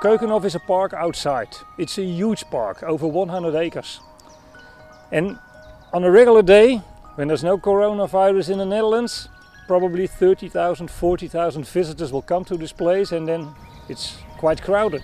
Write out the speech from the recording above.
Keukenhof is a park outside. It's a huge park, over 100 acres. And on a regular day, when there's no coronavirus in the Netherlands, probably 30,000, 40,000 visitors will come to this place and then it's quite crowded.